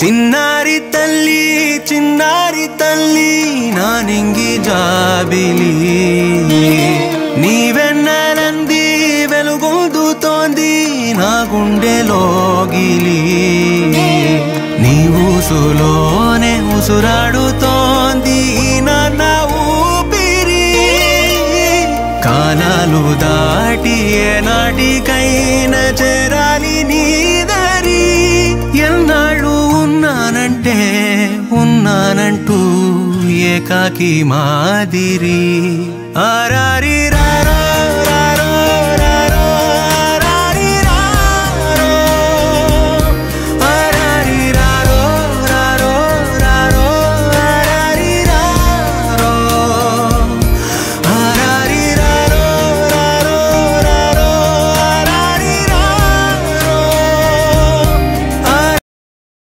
చిన్నారి తల్లి చిన్నారి తల్లి నానింగి జాబిలి. నీవెన్నెలంది వెలుగొందుతోంది నా గుండెలోగిలి నీ ఊసులోనే ఉసురాడుతోంది నాన్న ఊపిరి. కాలాలు దాటి ఏనాటికైనా చే వెంటే ఉన్నానంటూ ఏకాకి మాదిరి. ఆరారి రా